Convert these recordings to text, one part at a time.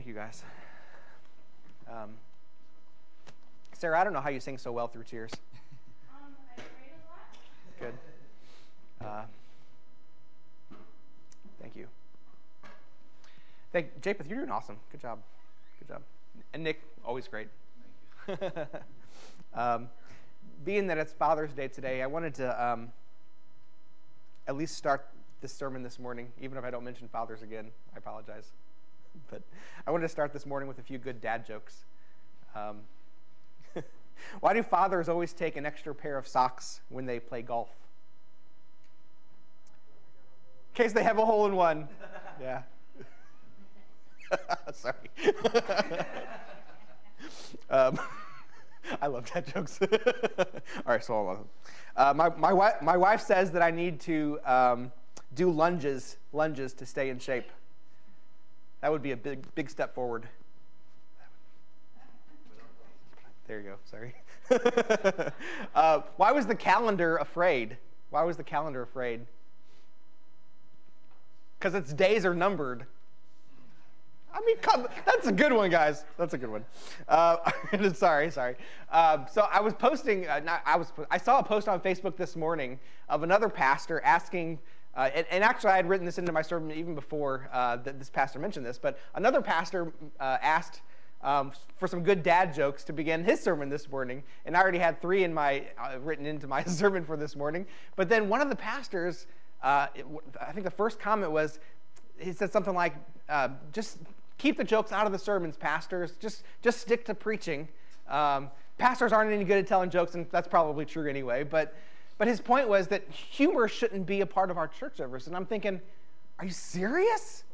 Thank you, guys. Um, Sarah, I don't know how you sing so well through tears. Um, I prayed a lot. Good. Uh, thank you. Thank Japheth, you're doing awesome. Good job. Good job. And Nick, always great. Thank you. um, being that it's Father's Day today, I wanted to um, at least start this sermon this morning, even if I don't mention fathers again. I apologize. But I wanted to start this morning with a few good dad jokes. Um, why do fathers always take an extra pair of socks when they play golf? In case they have a hole in one. Yeah. Sorry. um, I love dad jokes. All right, so hold. Uh, my, my, wife, my wife says that I need to um, do lunges, lunges to stay in shape. That would be a big, big step forward. There you go. Sorry. uh, why was the calendar afraid? Why was the calendar afraid? Because its days are numbered. I mean, come, that's a good one, guys. That's a good one. Uh, sorry, sorry. Uh, so I was posting. Uh, not, I was. I saw a post on Facebook this morning of another pastor asking. Uh, and, and, actually, I had written this into my sermon even before uh, this pastor mentioned this. But another pastor uh, asked um, for some good dad jokes to begin his sermon this morning, and I already had three in my written into my sermon for this morning. But then one of the pastors, it, I think the first comment was, he said something like, "Just keep the jokes out of the sermons, pastors. Just, just stick to preaching. Um, pastors aren't any good at telling jokes, and that's probably true anyway. But, but his point was that humor shouldn't be a part of our church service. And I'm thinking, are you serious?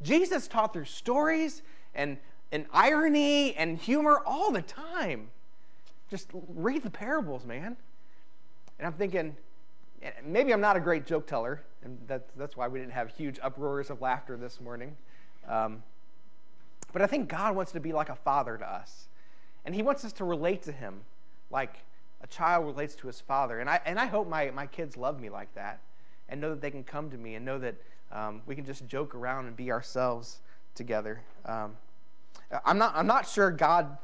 Jesus taught through stories and, and irony and humor all the time. Just read the parables, man. And I'm thinking, maybe I'm not a great joke teller, and that's, that's why we didn't have huge uproars of laughter this morning. Um, but I think God wants to be like a father to us. And he wants us to relate to him like a child relates to his father. And I, and I hope my, my kids love me like that and know that they can come to me and know that um, we can just joke around and be ourselves together. Um, I'm, not, I'm not sure God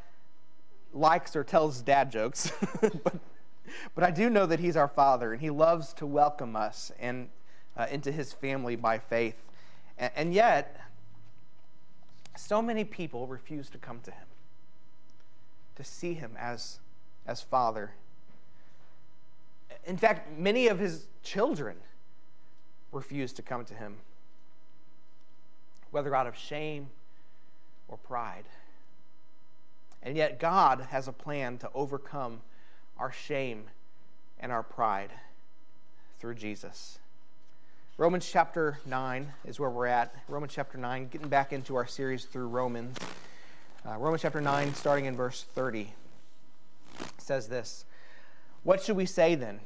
likes or tells dad jokes, but, but I do know that he's our father and he loves to welcome us and, uh, into his family by faith. And, and yet, so many people refuse to come to him, to see him as, as Father. In fact, many of his children refused to come to him, whether out of shame or pride. And yet, God has a plan to overcome our shame and our pride through Jesus. Romans chapter 9 is where we're at. Romans chapter 9, getting back into our series through Romans. Uh, Romans chapter 9, starting in verse 30, says this What should we say then?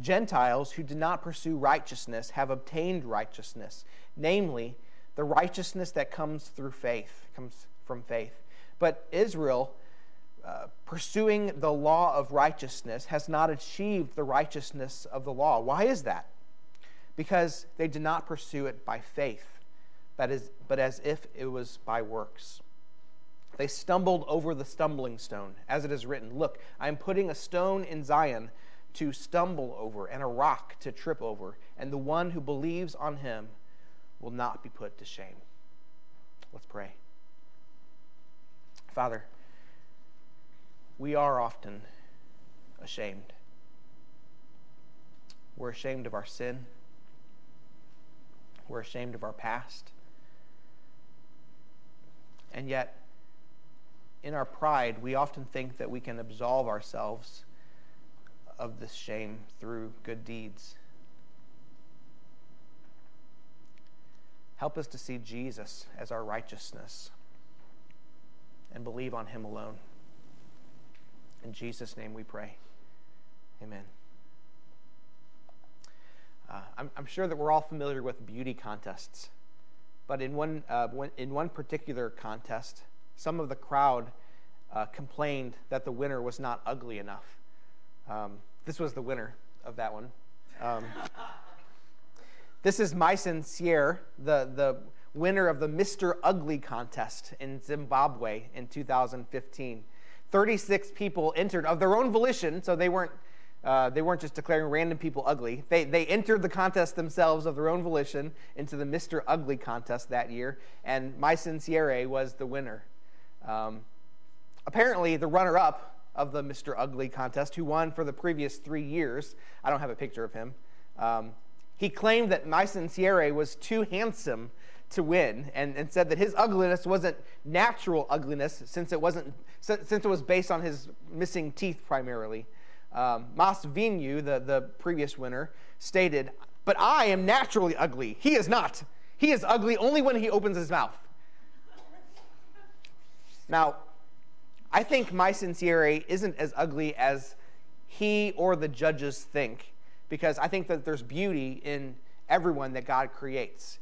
Gentiles who did not pursue righteousness have obtained righteousness, namely, the righteousness that comes through faith, comes from faith. But Israel, uh, pursuing the law of righteousness, has not achieved the righteousness of the law. Why is that? because they did not pursue it by faith, that is, but as if it was by works. They stumbled over the stumbling stone, as it is written Look, I am putting a stone in Zion to stumble over, and a rock to trip over, and the one who believes on him will not be put to shame. Let's pray. Father, we are often ashamed. We're ashamed of our sin. We're ashamed of our past. And yet, in our pride, we often think that we can absolve ourselves of this shame through good deeds. Help us to see Jesus as our righteousness and believe on him alone. In Jesus' name we pray. Amen. Uh, I'm, I'm, sure that we're all familiar with beauty contests, but in one, uh, when, in one particular contest, some of the crowd uh, complained that the winner was not ugly enough. Um, this was the winner of that one. Um, this is Mison Sere, the, the, winner of the Mr. Ugly contest in Zimbabwe in 2015. 36 people entered of their own volition, so they weren't, uh, they weren't just declaring random people ugly. They, they entered the contest themselves of their own volition into the Mr. Ugly contest that year, and Mison Sere was the winner. Um, apparently, the runner up of the Mr. Ugly contest, who won for the previous three years, I don't have a picture of him, um, he claimed that Mison Sere was too handsome to win and, and said that his ugliness wasn't natural ugliness since it wasn't since it was based on his missing teeth primarily. Um, Masvinu, the, the previous winner, stated, But I am naturally ugly. He is not. He is ugly only when he opens his mouth. now, I think Mison Sere isn't as ugly as he or the judges think, because I think that there's beauty in everyone that God creates.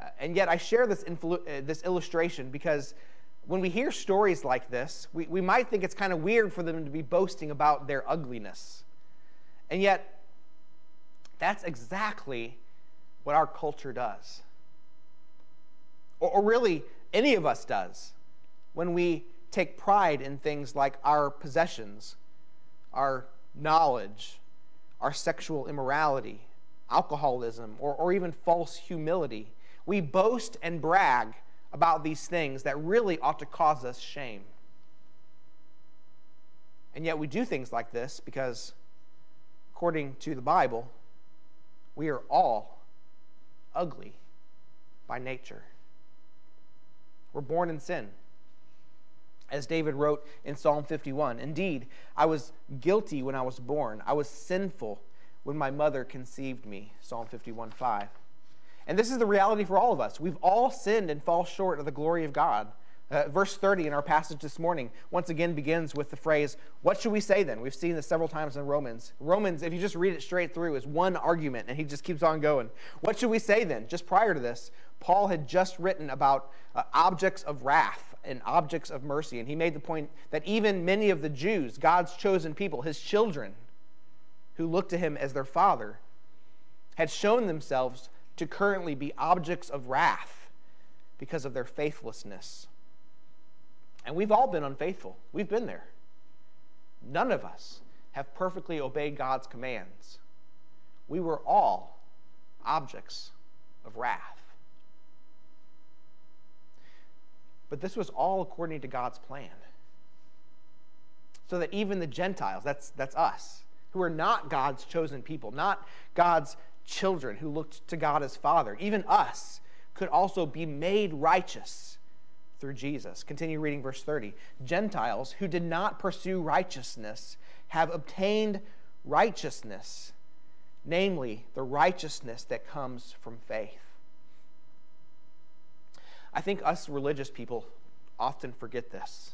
Uh, and yet, I share this, influ- uh, this illustration because when we hear stories like this, we, we might think it's kind of weird for them to be boasting about their ugliness. And yet, that's exactly what our culture does. Or, or really, any of us does when we take pride in things like our possessions, our knowledge, our sexual immorality, alcoholism, or, or even false humility. We boast and brag about these things that really ought to cause us shame. And yet we do things like this because, according to the Bible, we are all ugly by nature. We're born in sin. As David wrote in Psalm 51 Indeed, I was guilty when I was born, I was sinful when my mother conceived me. Psalm 51 5. And this is the reality for all of us. We've all sinned and fall short of the glory of God. Uh, verse 30 in our passage this morning once again begins with the phrase, What should we say then? We've seen this several times in Romans. Romans, if you just read it straight through, is one argument, and he just keeps on going. What should we say then? Just prior to this, Paul had just written about uh, objects of wrath and objects of mercy, and he made the point that even many of the Jews, God's chosen people, his children, who looked to him as their father, had shown themselves to currently be objects of wrath because of their faithlessness. And we've all been unfaithful. We've been there. None of us have perfectly obeyed God's commands. We were all objects of wrath. But this was all according to God's plan. So that even the Gentiles, that's, that's us, who are not God's chosen people, not God's children who looked to God as Father, even us, could also be made righteous through Jesus. Continue reading verse 30. Gentiles who did not pursue righteousness have obtained righteousness, namely the righteousness that comes from faith. I think us religious people often forget this.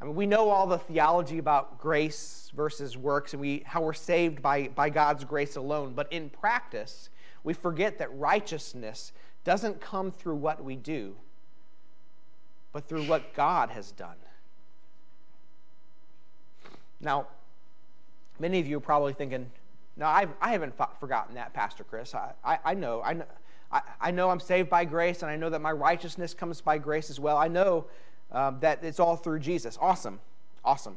I mean, we know all the theology about grace versus works and we, how we're saved by, by God's grace alone. But in practice, we forget that righteousness doesn't come through what we do, but through what God has done. Now, many of you are probably thinking, no, I've, I haven't forgotten that, Pastor Chris. I, I, I know. I know. I, I know I'm saved by grace, and I know that my righteousness comes by grace as well. I know um, that it's all through Jesus. Awesome. Awesome.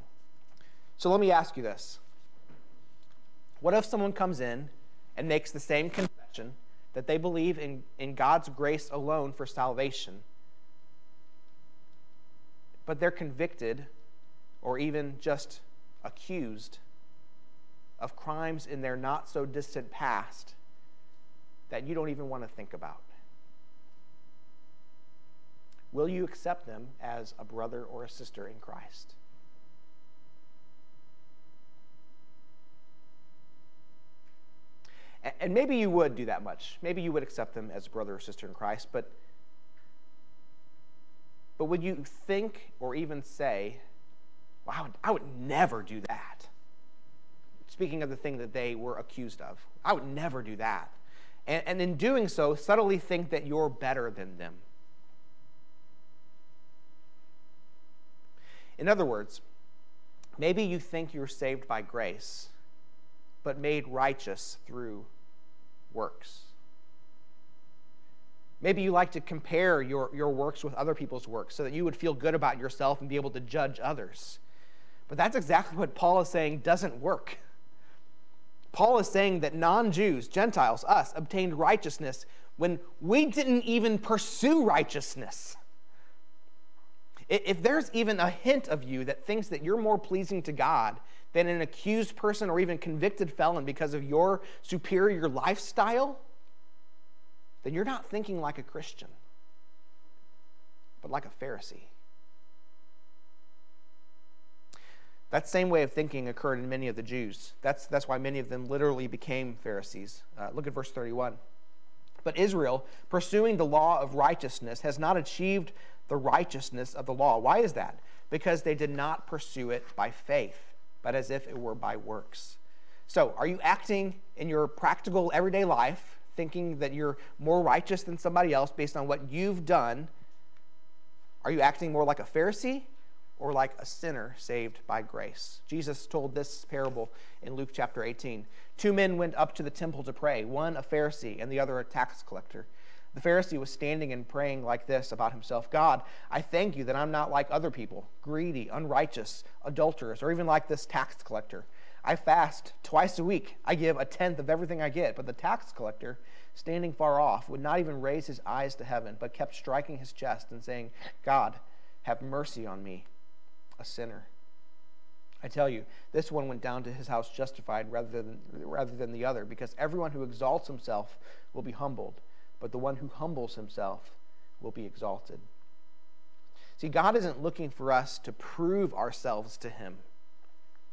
So let me ask you this What if someone comes in and makes the same confession that they believe in, in God's grace alone for salvation, but they're convicted or even just accused of crimes in their not so distant past that you don't even want to think about? Will you accept them as a brother or a sister in Christ? And maybe you would do that much. Maybe you would accept them as a brother or sister in Christ, but but would you think or even say, well, I would, I would never do that? Speaking of the thing that they were accused of, I would never do that. And, and in doing so, subtly think that you're better than them. In other words, maybe you think you're saved by grace, but made righteous through works. Maybe you like to compare your, your works with other people's works so that you would feel good about yourself and be able to judge others. But that's exactly what Paul is saying doesn't work. Paul is saying that non Jews, Gentiles, us, obtained righteousness when we didn't even pursue righteousness. If there's even a hint of you that thinks that you're more pleasing to God than an accused person or even convicted felon because of your superior lifestyle, then you're not thinking like a Christian, but like a Pharisee. That same way of thinking occurred in many of the Jews. That's, that's why many of them literally became Pharisees. Uh, look at verse 31. But Israel, pursuing the law of righteousness, has not achieved the righteousness of the law. Why is that? Because they did not pursue it by faith, but as if it were by works. So, are you acting in your practical everyday life, thinking that you're more righteous than somebody else based on what you've done? Are you acting more like a Pharisee or like a sinner saved by grace. Jesus told this parable in Luke chapter 18. Two men went up to the temple to pray, one a Pharisee and the other a tax collector. The Pharisee was standing and praying like this about himself God, I thank you that I'm not like other people, greedy, unrighteous, adulterers, or even like this tax collector. I fast twice a week. I give a tenth of everything I get. But the tax collector, standing far off, would not even raise his eyes to heaven, but kept striking his chest and saying, God, have mercy on me, a sinner. I tell you, this one went down to his house justified rather than, rather than the other, because everyone who exalts himself will be humbled, but the one who humbles himself will be exalted. See, God isn't looking for us to prove ourselves to him,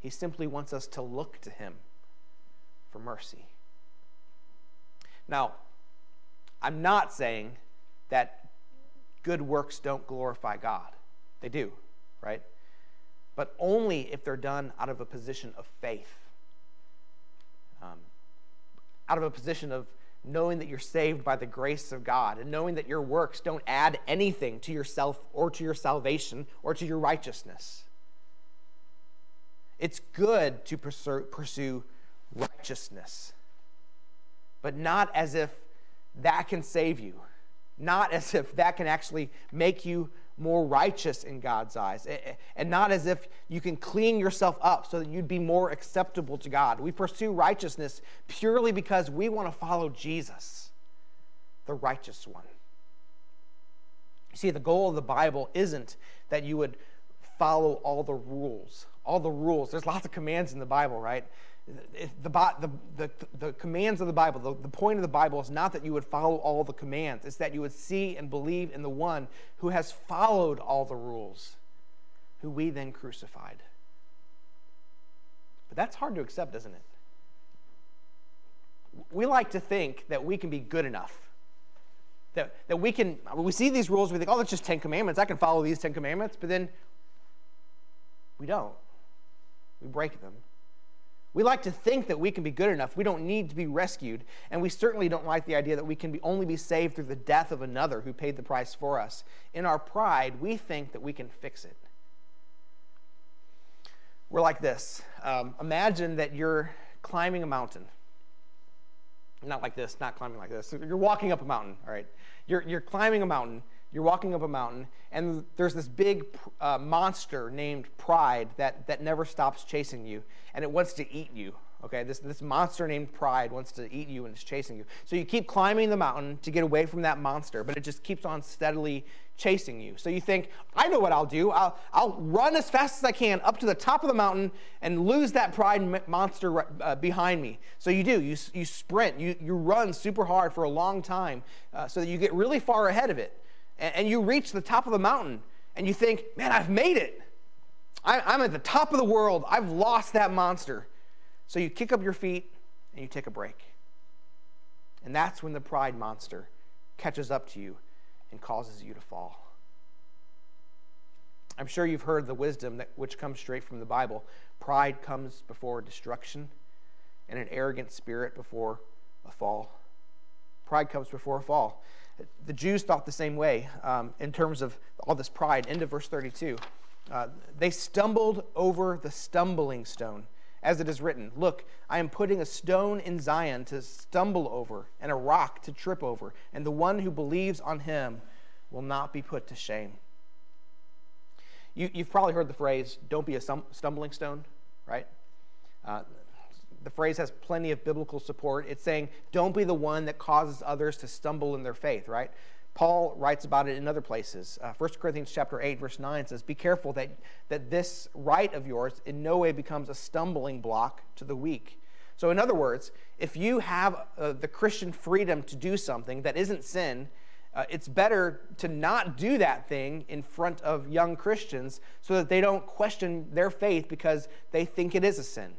He simply wants us to look to him for mercy. Now, I'm not saying that good works don't glorify God, they do, right? but only if they're done out of a position of faith, um, out of a position of knowing that you're saved by the grace of God and knowing that your works don't add anything to yourself or to your salvation or to your righteousness. It's good to pursue righteousness, but not as if that can save you, not as if that can actually make you more righteous in God's eyes, and not as if you can clean yourself up so that you'd be more acceptable to God. We pursue righteousness purely because we want to follow Jesus, the righteous one. You see, the goal of the Bible isn't that you would follow all the rules. All the rules. There's lots of commands in the Bible, right? The, the, the, the, commands of the Bible, the, the point of the Bible is not that you would follow all the commands, it's that you would see and believe in the one who has followed all the rules, who we then crucified. But that's hard to accept, isn't it? We like to think that we can be good enough. That, that we can, we see these rules, we think, oh, that's just 10 commandments. I can follow these 10 commandments. But then we don't. We break them. We like to think that we can be good enough. We don't need to be rescued. And we certainly don't like the idea that we can be, only be saved through the death of another who paid the price for us. In our pride, we think that we can fix it. We're like this um, Imagine that you're climbing a mountain. Not like this, not climbing like this. You're walking up a mountain, all right? You're, you're climbing a mountain you're walking up a mountain, and there's this big uh, monster named Pride that, that never stops chasing you, and it wants to eat you. Okay, this, this monster named Pride wants to eat you and it's chasing you. So you keep climbing the mountain to get away from that monster, but it just keeps on steadily chasing you. So you think, I know what I'll do. I'll, I'll run as fast as I can up to the top of the mountain and lose that Pride monster uh, behind me. So you do. You, you sprint. You, you run super hard for a long time uh, so that you get really far ahead of it and, you reach the top of the mountain and you think, man, I've made it. I'm at the top of the world. I've lost that monster. So you kick up your feet and you take a break. And that's when the pride monster catches up to you and causes you to fall. I'm sure you've heard the wisdom that, which comes straight from the Bible. Pride comes before destruction, and an arrogant spirit before a fall. Pride comes before a fall. The Jews thought the same way um, in terms of all this pride. Into verse 32. Uh, they stumbled over the stumbling stone as it is written, Look, I am putting a stone in Zion to stumble over, and a rock to trip over, and the one who believes on him will not be put to shame. You, have probably heard the phrase, don't be a stumbling stone, right? Uh, the phrase has plenty of biblical support. It's saying, don't be the one that causes others to stumble in their faith, right? Paul writes about it in other places. Uh, 1 Corinthians chapter 8, verse 9 says, Be careful that, that this right of yours in no way becomes a stumbling block to the weak. So, in other words, if you have uh, the Christian freedom to do something that isn't sin, uh, it's better to not do that thing in front of young Christians so that they don't question their faith because they think it is a sin,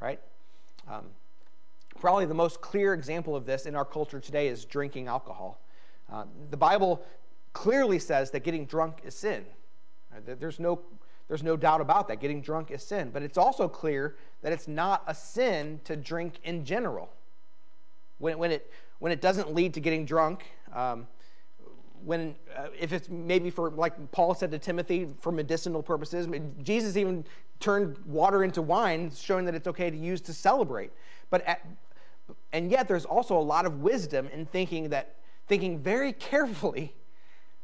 right? Um, probably the most clear example of this in our culture today is drinking alcohol. Uh, the Bible clearly says that getting drunk is sin. Right? There's no, there's no doubt about that. Getting drunk is sin. But it's also clear that it's not a sin to drink in general. When, when, it, when it doesn't lead to getting drunk, um, when uh, if it's maybe for like Paul said to Timothy for medicinal purposes, Jesus even turned water into wine, showing that it's okay to use to celebrate. But at, and yet there's also a lot of wisdom in thinking that thinking very carefully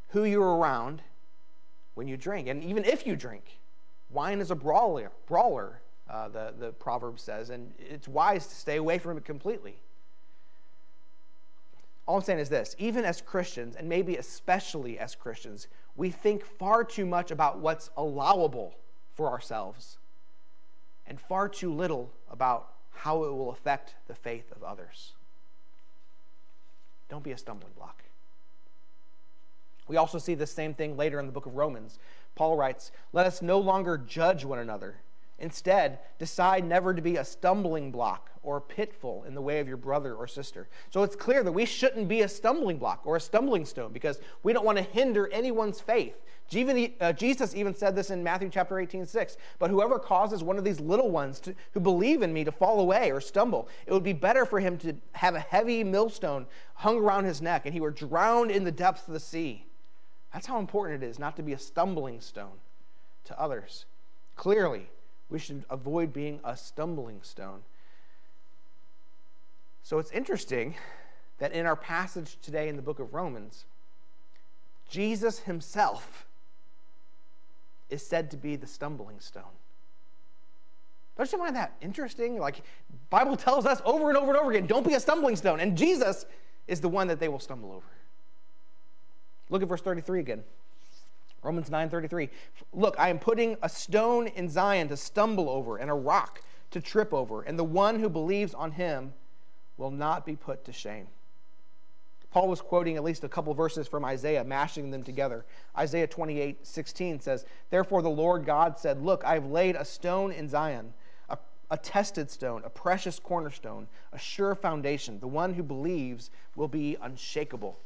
who you're around when you drink. And even if you drink, wine is a brawler, brawler uh, the, the proverb says, and it's wise to stay away from it completely. All I'm saying is this even as Christians, and maybe especially as Christians, we think far too much about what's allowable for ourselves and far too little about how it will affect the faith of others. Don't be a stumbling block. We also see the same thing later in the book of Romans. Paul writes, Let us no longer judge one another. Instead, decide never to be a stumbling block or a pitfall in the way of your brother or sister. So it's clear that we shouldn't be a stumbling block or a stumbling stone because we don't want to hinder anyone's faith. Uh, Jesus even said this in Matthew chapter 18, 6. But whoever causes one of these little ones to, who believe in me to fall away or stumble, it would be better for him to have a heavy millstone hung around his neck and he were drowned in the depths of the sea. That's how important it is not to be a stumbling stone to others. Clearly, we should avoid being a stumbling stone. So it's interesting that in our passage today in the book of Romans, Jesus himself is said to be the stumbling stone. Don't you find that interesting? Like Bible tells us over and over and over again, don't be a stumbling stone. And Jesus is the one that they will stumble over. Look at verse 33 again. Romans 9:33. Look, I am putting a stone in Zion to stumble over and a rock to trip over, and the one who believes on him will not be put to shame. Paul was quoting at least a couple verses from Isaiah, mashing them together. Isaiah 28 16 says, Therefore the Lord God said, Look, I have laid a stone in Zion, a, a tested stone, a precious cornerstone, a sure foundation. The one who believes will be unshakable.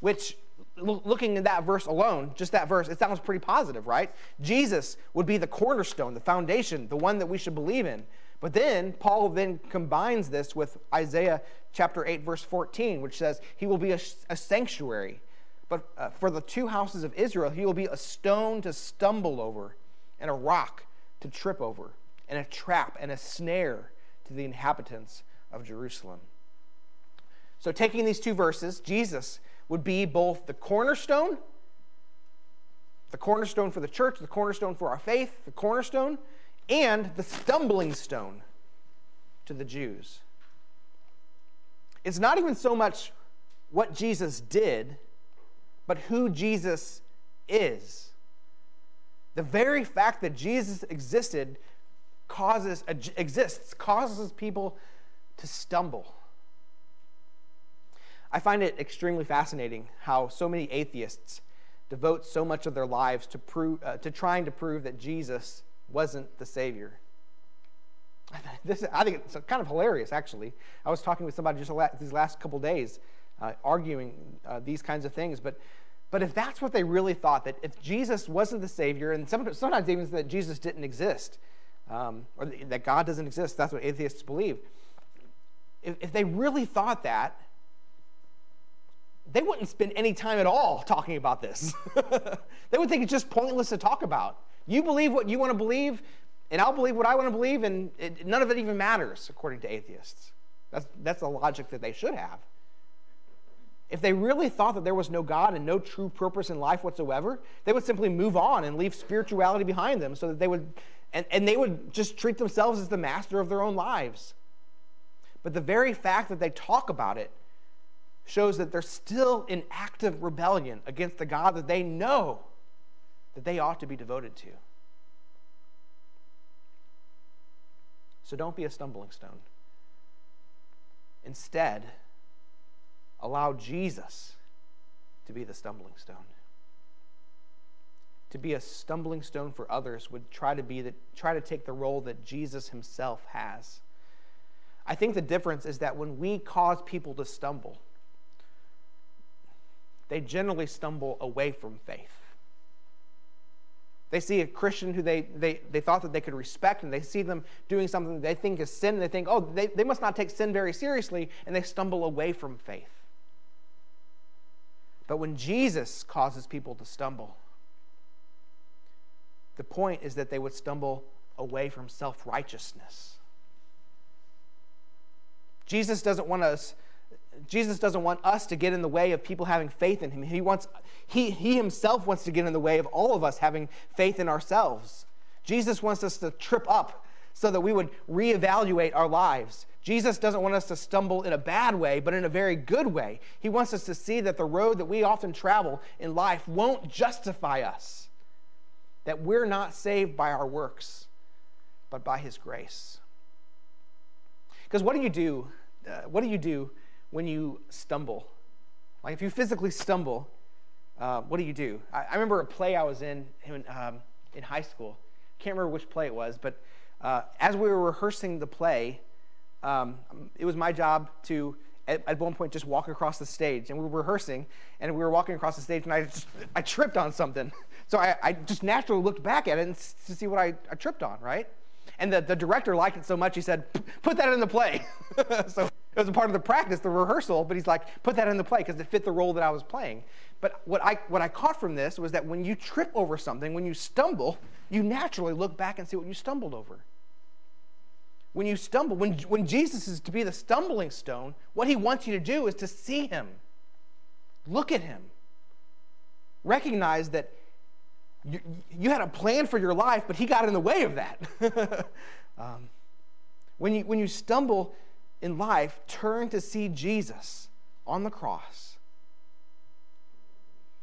Which looking at that verse alone, just that verse, it sounds pretty positive, right? Jesus would be the cornerstone, the foundation, the one that we should believe in. But then Paul then combines this with Isaiah chapter 8 verse 14, which says he will be a, a sanctuary. But uh, for the two houses of Israel, he will be a stone to stumble over and a rock to trip over and a trap and a snare to the inhabitants of Jerusalem. So taking these two verses, Jesus would be both the cornerstone, the cornerstone for the church, the cornerstone for our faith, the cornerstone, and the stumbling stone to the Jews. It's not even so much what Jesus did, but who Jesus is. The very fact that Jesus existed causes exists causes people to stumble. I find it extremely fascinating how so many atheists devote so much of their lives to, prove, uh, to trying to prove that Jesus wasn't the Savior. This, I think it's kind of hilarious, actually. I was talking with somebody just these last couple days, uh, arguing uh, these kinds of things. But, but if that's what they really thought, that if Jesus wasn't the Savior, and sometimes, sometimes even that Jesus didn't exist, um, or that God doesn't exist, that's what atheists believe. If, if they really thought that, they wouldn't spend any time at all talking about this. they would think it's just pointless to talk about. You believe what you want to believe, and I'll believe what I want to believe, and it, none of it even matters, according to atheists. That's, that's the logic that they should have. If they really thought that there was no God and no true purpose in life whatsoever, they would simply move on and leave spirituality behind them so that they would, and, and they would just treat themselves as the master of their own lives. But the very fact that they talk about it shows that they're still in active rebellion against the God that they know that they ought to be devoted to. So don't be a stumbling stone. Instead, allow Jesus to be the stumbling stone. To be a stumbling stone for others would try to be that try to take the role that Jesus himself has. I think the difference is that when we cause people to stumble, they generally stumble away from faith. They see a Christian who they, they, they thought that they could respect, and they see them doing something they think is sin, and they think, oh, they, they must not take sin very seriously, and they stumble away from faith. But when Jesus causes people to stumble, the point is that they would stumble away from self righteousness. Jesus doesn't want us. Jesus doesn't want us to get in the way of people having faith in him. He wants he, he himself wants to get in the way of all of us having faith in ourselves. Jesus wants us to trip up so that we would reevaluate our lives. Jesus doesn't want us to stumble in a bad way, but in a very good way. He wants us to see that the road that we often travel in life won't justify us, that we're not saved by our works, but by His grace. Because what do you do? Uh, what do you do when you stumble? Like if you physically stumble, uh, what do you do? I, I, remember a play I was in in, um, in high school. Can't remember which play it was, but uh, as we were rehearsing the play, um, it was my job to, at, at, one point, just walk across the stage. And we were rehearsing, and we were walking across the stage, and I, just, I tripped on something. So I, I just naturally looked back at it and, to see what I, I tripped on, right? And the, the director liked it so much, he said, put that in the play. so it was a part of the practice, the rehearsal, but he's like, put that in the play because it fit the role that I was playing. But what I, what I caught from this was that when you trip over something, when you stumble, you naturally look back and see what you stumbled over. When you stumble, when, when Jesus is to be the stumbling stone, what he wants you to do is to see him, look at him, recognize that you, you had a plan for your life, but he got in the way of that. um, when, you, when you stumble in life, turn to see Jesus on the cross.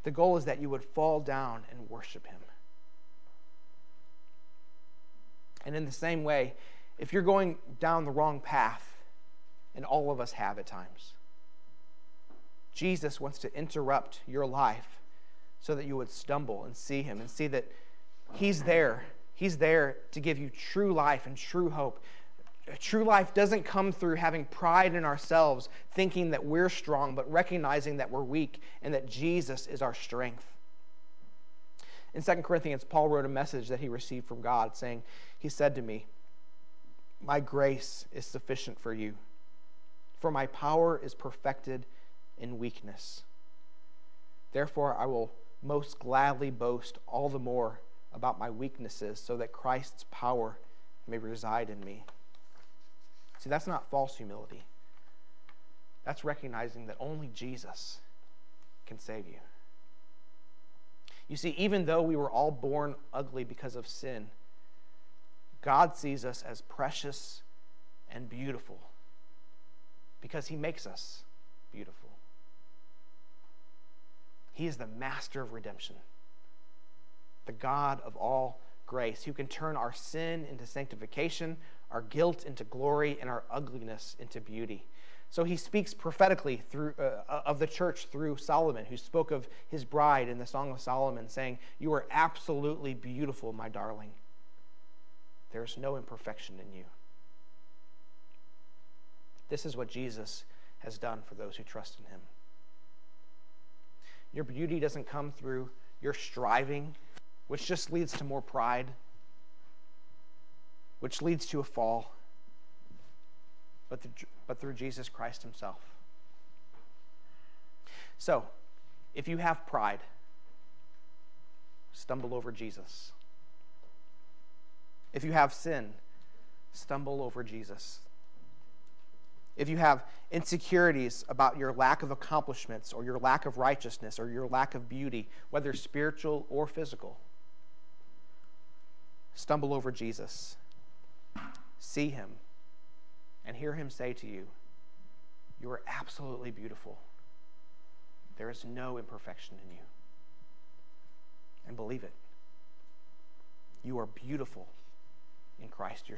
The goal is that you would fall down and worship him. And in the same way, if you're going down the wrong path, and all of us have at times, Jesus wants to interrupt your life so that you would stumble and see him and see that he's there. He's there to give you true life and true hope. True life doesn't come through having pride in ourselves, thinking that we're strong, but recognizing that we're weak and that Jesus is our strength. In 2 Corinthians, Paul wrote a message that he received from God saying, He said to me, My grace is sufficient for you, for my power is perfected in weakness. Therefore, I will most gladly boast all the more about my weaknesses, so that Christ's power may reside in me. See, that's not false humility. That's recognizing that only Jesus can save you. You see, even though we were all born ugly because of sin, God sees us as precious and beautiful because He makes us beautiful. He is the master of redemption, the God of all grace, who can turn our sin into sanctification, our guilt into glory, and our ugliness into beauty. So he speaks prophetically through, uh, uh, of the church through Solomon, who spoke of his bride in the Song of Solomon, saying, You are absolutely beautiful, my darling. There's no imperfection in you. This is what Jesus has done for those who trust in him. Your beauty doesn't come through your striving, which just leads to more pride, which leads to a fall, but, but through Jesus Christ Himself. So, if you have pride, stumble over Jesus. If you have sin, stumble over Jesus. If you have insecurities about your lack of accomplishments or your lack of righteousness or your lack of beauty, whether spiritual or physical, stumble over Jesus. See him and hear him say to you, You are absolutely beautiful. There is no imperfection in you. And believe it. You are beautiful in Christ your